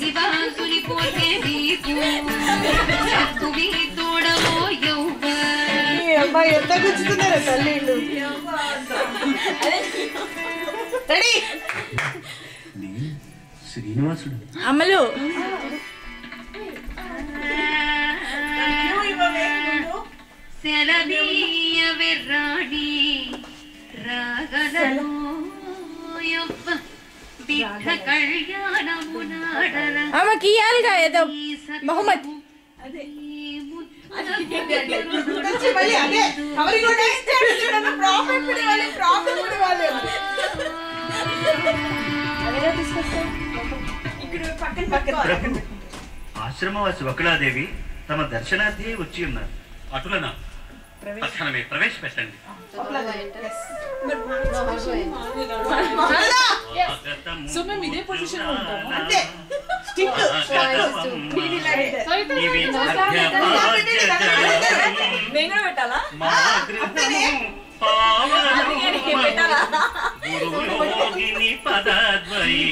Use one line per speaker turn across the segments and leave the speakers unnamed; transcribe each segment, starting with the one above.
శివాసుని కోసే నీకు చెక్కువి తోడవో యౌవ
ఈ అమ్మాయి ఎంత గుచ్చుతున్నారా తల్లిళ్ళు రెడీ
శ్రీనివాసుడు
అమలు
సెలవీయ వెర్రాణి రాగలలో యవ్వ
ఆమెకి ఇయ్యాలిగా ఏదో బహుమతి
ఆశ్రమవాసి వకులాదేవి తమ దర్శనార్థి వచ్చి ఉన్నారు. అటులనా? తక్షణమే ప్రవేశపెట్టండి
సో మేము ఇదే పొజిషన్ లో ఉంటాము అంతే స్టిక్
ఇవి అర్ఘ్యపాద్య జలము
నేను కూడా పెట్టాలా
మా గృహము పావనము గురుయోగిని పదద్వయి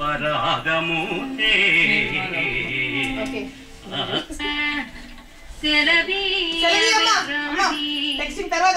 పరాగముతే
సెలవీయ వెర్రాణి
టెక్స్టింగ్ తర్వాత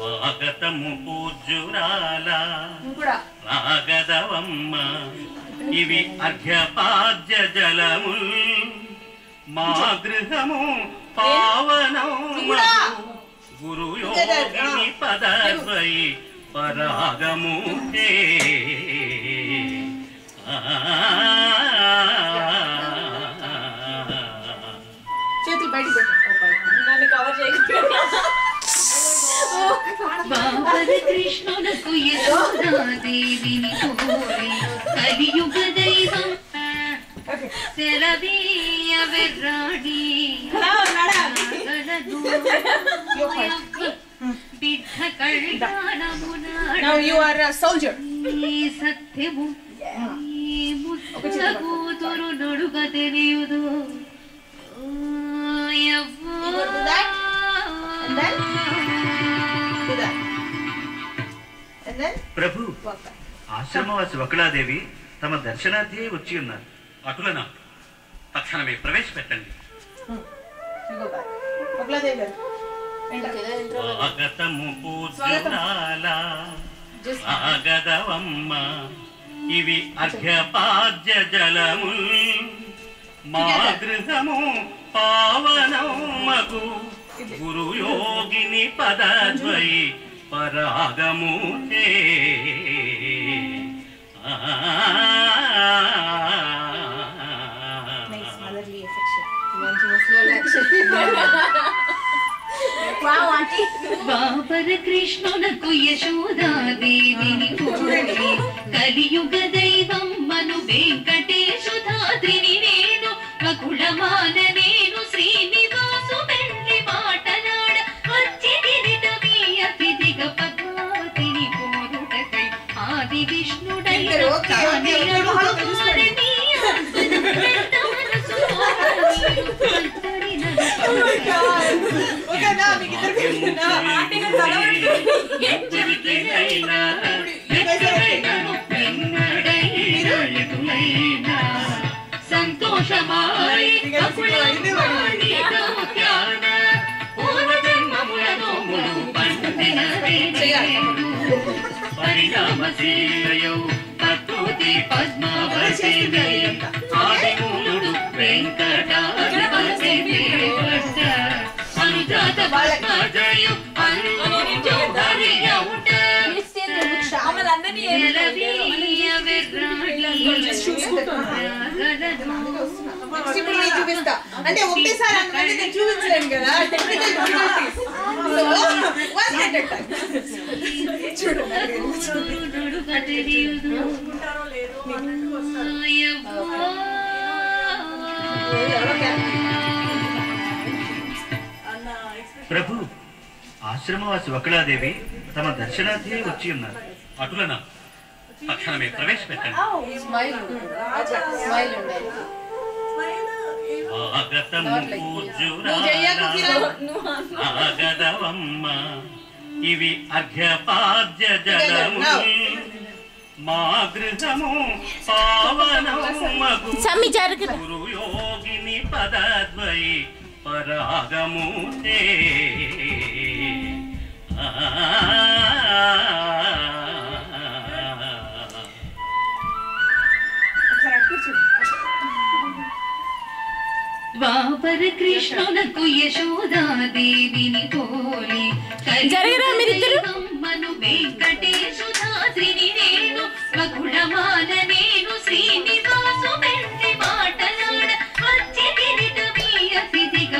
స్వాగతము పూజ్యురాల
కూడా
రాగదవమ్మ. ఇవి అర్ఘ్యపాద్య జలము మా గృహము పావనము గురుయోగిని పదద్వయి పరాగము
చేతులు బయటికి
బాబరి కృష్ణునకు యశోదాదేవిని కోరి కలియుగ దైవం సెలవీయ వెర్రాణి రాగలదు బిడ్డ కళ్యాణమునాడ
నౌ యు ఆర్ సోల్జర్
ఈ సత్యము ఈ ముద్దుల కూతురు నడుగ తెలియదు
ప్రభు ఆశ్రమవాసి వకులాదేవి తమ దర్శనార్థి వచ్చి ఉన్నారు. అటులనా? తక్షణమే ప్రవేశపెట్టండి. స్వాగతము స్వాగతవమ్మ ఇవి అర్ఘ్యపాద్య జలము మా గృహము పావనమగు గురుయోగిని పదద్వయి పరాగము
బాబర కృష్ణునకు యశోదాదేవిని కోరి కలియుగ దైవం
ఓకేనా మీకు ఇద్దరు
సంతోషమాయి అకులమాని గౌత్యాన పూర్వజన్మములను ముడు పండిన పరిణామశీలయౌ ప్రకృతి పద్మావతి ఆదిమూలుడు
చూపిస్తా అంటే ఒకేసారి అందరికీ నేను చూపించలేను కదా టెక్నికల్
ప్రభు ఆశ్రమవాసి వకళాదేవి తమ దర్శనార్థి వచ్చి ఉన్నారు.
అటులనా? తక్షణమే ప్రవేశపెట్టండి
స్మైల్ స్మైల్ ఉండాలి
స్వాగతము
చెయ్యకు కిరణ్.
పూజ్యురాలా ఆగదవమ్మ ఇవి అర్ఘ్యపాద్య జలము మా గృహము పావనము
సమ్మి జరుగురా
గురు
కృష్ణునకు యశోదాదేవిని పోలి
జరగరా మీరిద్దరు?
కమ్మను వెంకటేశుదాద్రిని నేను వకుడమాల నేను శ్రీనివాసు మాటలాడ వచ్చి తిరిగమీయ సిదిగ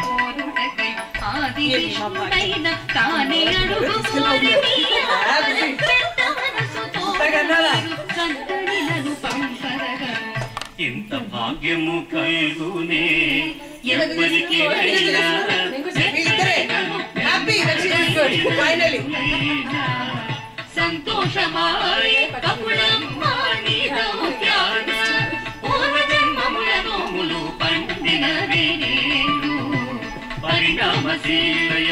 పోరుటకై. ఆది విష్ణుడైన తానే అడుగు కోరి మీ
భాగ్యము కలుగునే.
సంతోషమాయ పూర్వజన్మముల నోములు పండిన
పరిణామశీలయౌ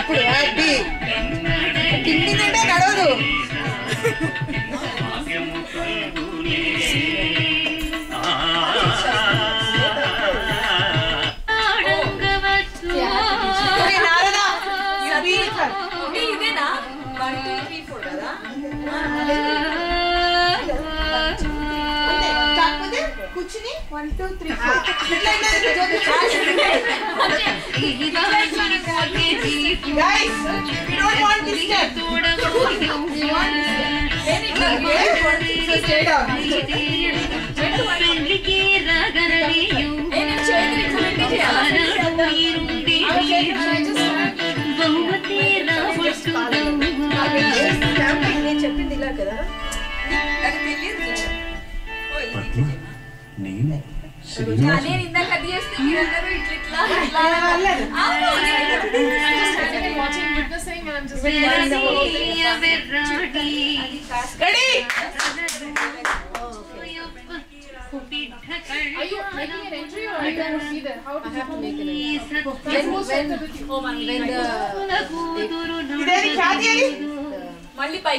ఇప్పుడు హ్యాపీ తిండి తింటే నడవదు
కదా
కాకపోతే కూర్చుని వన్ టూ త్రీ ఫోర్ ఇట్లా గైస్ వి
ಪಟ್ನ ನೀನು ಅದೇನಿಂದ ಕದಿಯಷ್ಟು ನೀರೆಲ್ಲರೂ
ಇಟ್ಲಿಟ್ಲ
Are you making an entry or I can see that? How do
you have to make an entry?
When, when, oh, when the...
Is there any
cat here? Malli Pai,